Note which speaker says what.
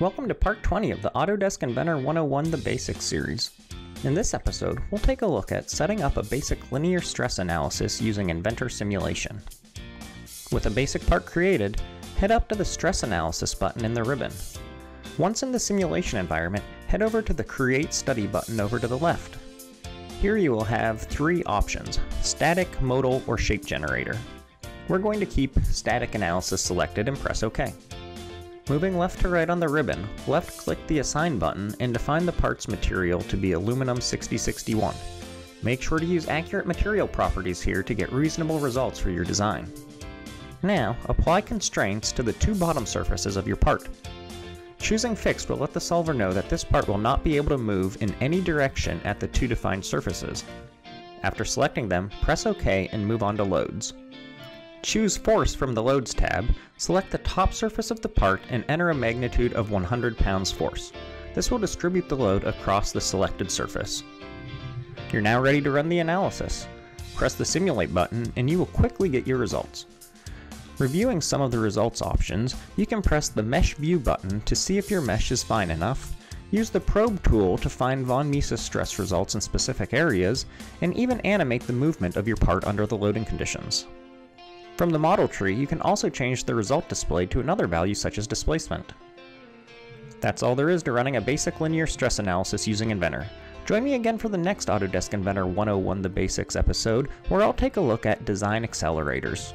Speaker 1: Welcome to part 20 of the Autodesk Inventor 101 The Basics series. In this episode, we'll take a look at setting up a basic linear stress analysis using Inventor Simulation. With a basic part created, head up to the Stress Analysis button in the ribbon. Once in the simulation environment, head over to the Create Study button over to the left. Here you will have three options, static, modal, or shape generator. We're going to keep static analysis selected and press OK. Moving left to right on the ribbon, left click the Assign button and define the part's material to be aluminum 6061. Make sure to use accurate material properties here to get reasonable results for your design. Now, apply constraints to the two bottom surfaces of your part. Choosing fixed will let the solver know that this part will not be able to move in any direction at the two defined surfaces. After selecting them, press OK and move on to loads. Choose Force from the Loads tab, select the top surface of the part and enter a magnitude of 100 pounds force. This will distribute the load across the selected surface. You're now ready to run the analysis. Press the Simulate button and you will quickly get your results. Reviewing some of the results options, you can press the Mesh View button to see if your mesh is fine enough, use the Probe tool to find von Mises stress results in specific areas, and even animate the movement of your part under the loading conditions. From the model tree, you can also change the result display to another value such as displacement. That's all there is to running a basic linear stress analysis using Inventor. Join me again for the next Autodesk Inventor 101 The Basics episode, where I'll take a look at design accelerators.